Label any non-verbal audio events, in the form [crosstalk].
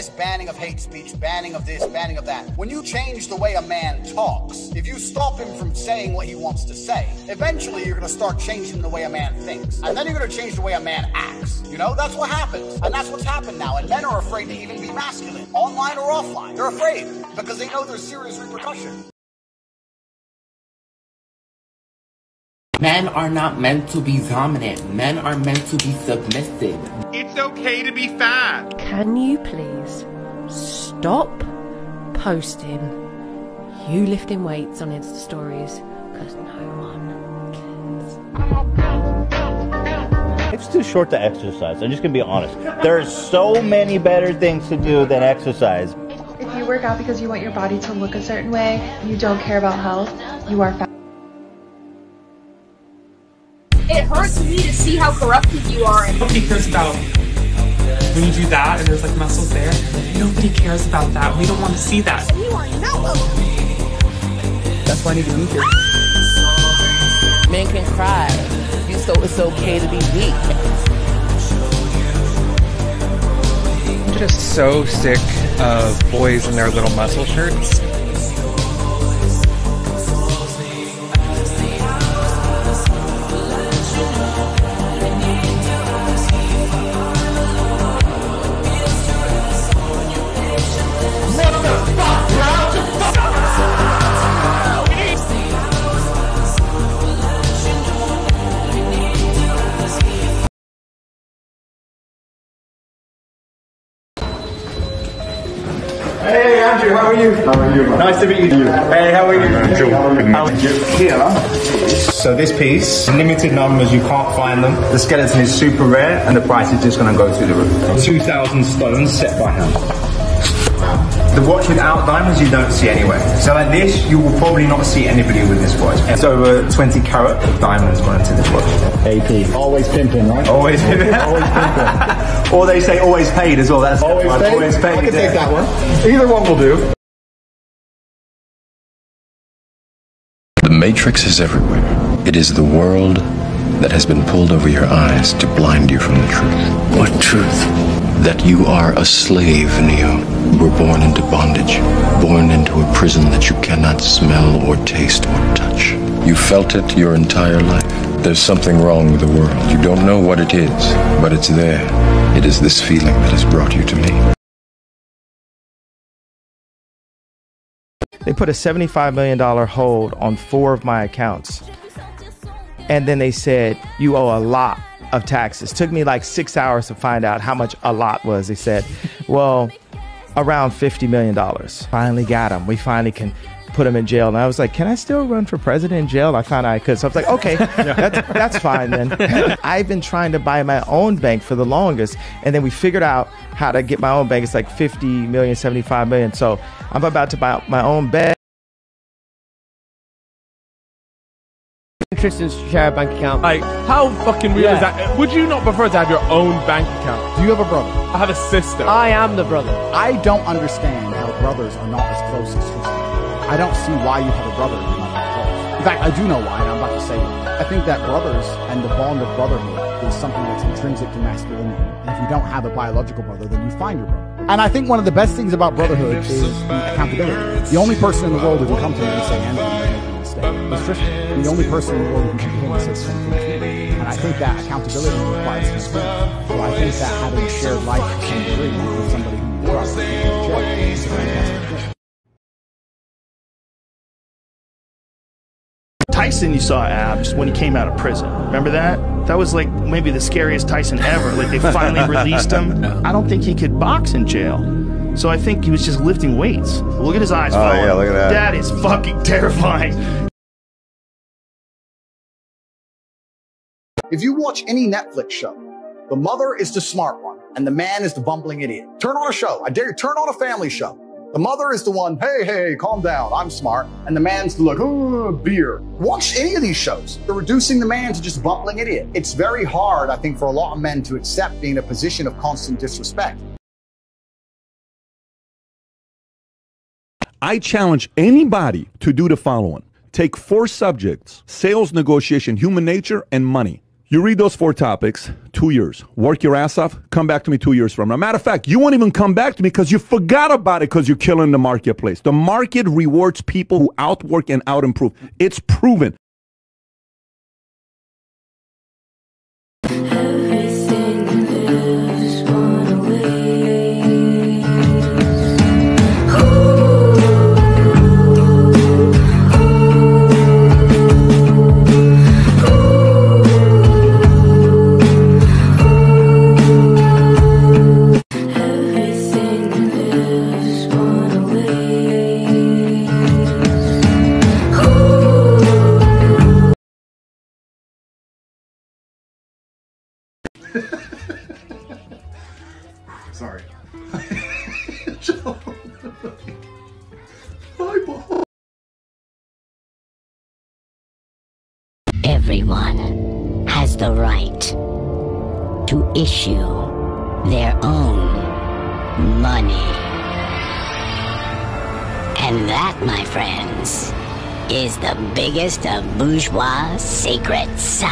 this banning of hate speech, banning of this, banning of that. When you change the way a man talks, if you stop him from saying what he wants to say, eventually you're going to start changing the way a man thinks. And then you're going to change the way a man acts. You know, that's what happens. And that's what's happened now. And men are afraid to even be masculine, online or offline. They're afraid because they know there's serious repercussions. Men are not meant to be dominant. Men are meant to be submissive. It's okay to be fat. Can you please stop posting you lifting weights on Insta stories? Because no one cares. Life's too short to exercise. I'm just gonna be honest. There are so many better things to do than exercise. If you work out because you want your body to look a certain way, you don't care about health, you are fat. It hurts me to see how corrupted you are. Nobody cares about when you do that and there's like muscles there. Nobody cares about that. We don't want to see that. You are not welcome. That's why I need to be here. Ah! Men can cry. You So it's okay to be weak. I'm just so sick of boys in their little muscle shirts. Hey Andrew, how are you? How are you? Nice to meet you. Hey, how are you? How are you? Here. So this piece, limited numbers, you can't find them. The skeleton is super rare, and the price is just going to go through the roof. Two thousand stones set by hand. The watch without diamonds you don't see anywhere. So like this, you will probably not see anybody with this watch. It's over 20 carat of diamonds going into this watch. AP. Always pimping, right? Always pimping. always pimping. [laughs] or they say always paid as well. That's Always one. paid? Always paid. I can take that one. Either one will do. The Matrix is everywhere. It is the world that has been pulled over your eyes to blind you from the truth. What truth? That you are a slave, Neo. Were born into bondage, born into a prison that you cannot smell or taste or touch. You felt it your entire life. There's something wrong with the world. You don't know what it is, but it's there. It is this feeling that has brought you to me. They put a $75 million hold on four of my accounts. And then they said, You owe a lot of taxes. Took me like six hours to find out how much a lot was. They said, Well, around $50 million. Finally got him. We finally can put him in jail. And I was like, Can I still run for president in jail? I found out I could. So I was like, Okay, [laughs] that's, that's fine then. [laughs] I've been trying to buy my own bank for the longest. And then we figured out how to get my own bank. It's like 50 million, 75 million. So I'm about to buy my own bank. Tristan's share a bank account. Like, how fucking real Yeah. is that? Uh, would you not prefer to have your own bank account? Do you have a brother? I have a sister. I am the brother. I don't understand how brothers are not as close as sisters. I don't see why you have a brother who's not that close. In fact, I do know why, and I'm about to say it. I think that brothers and the bond of brotherhood is something that's intrinsic to masculinity. And if you don't have a biological brother, then you find your brother. And I think one of the best things about brotherhood is the accountability. The only person in the world who can come to me and say, Andy, you're making a mistake is Tristan. The only person in the world who can come to him and to me. And I think that accountability requires transparency. So I think that having a shared life to some degree with somebody who you trust and can check is a fantastic thing. Tyson, you saw abs when he came out of prison. Remember that? That was like maybe the scariest Tyson ever. Like they finally [laughs] released him. I don't think he could box in jail. So I think he was just lifting weights. Look at his eyes. Oh, falling. yeah, look at that. That is fucking terrifying. If you watch any Netflix show, the mother is the smart one and the man is the bumbling idiot. Turn on a show. I dare you, turn on a family show. The mother is the one, hey, hey, calm down, I'm smart. And the man's the like, oh, beer. Watch any of these shows. They're reducing the man to just bumbling idiot. It's very hard, I think, for a lot of men to accept being in a position of constant disrespect. I challenge anybody to do the following take four subjects sales, negotiation, human nature, and money. You read those four topics, two years. Work your ass off. Come back to me two years from now. Matter of fact, you won't even come back to me because you forgot about it because you're killing the marketplace. The market rewards people who outwork and outimprove. It's proven. Everyone has the right to issue their own money. And that, my friends, is the biggest of bourgeois secrets.